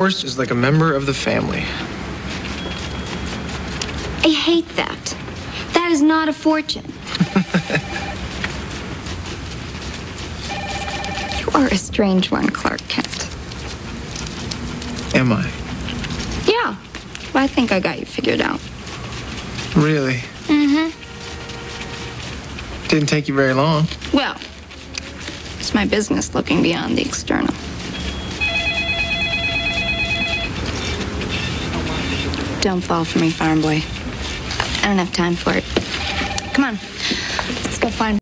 Horse is like a member of the family. I hate that. That is not a fortune. you are a strange one, Clark Kent. Am I? Yeah. Well, I think I got you figured out. Really? Mm-hmm. Didn't take you very long. Well, it's my business looking beyond the external. Don't fall for me, farm boy. I don't have time for it. Come on. Let's go find